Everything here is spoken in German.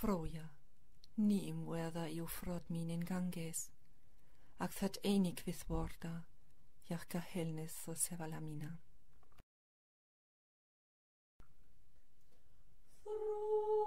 Froja, ni imwedda i'w ffrod mi'n in ganges, ac that einig fythworda, iach gahelnes so sevalamina. Froja.